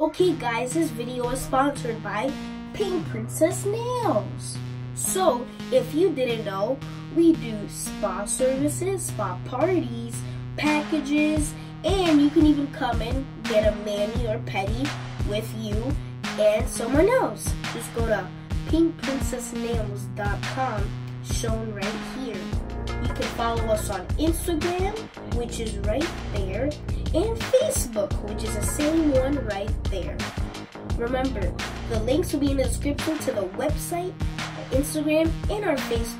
Okay guys, this video is sponsored by Pink Princess Nails. So, if you didn't know, we do spa services, spa parties, packages, and you can even come and get a mani or pedi with you and someone else. Just go to pinkprincessnails.com, shown right here. You can follow us on Instagram, which is right there, and Facebook, which is the same one right there. Remember, the links will be in the description to the website, Instagram, and our Facebook.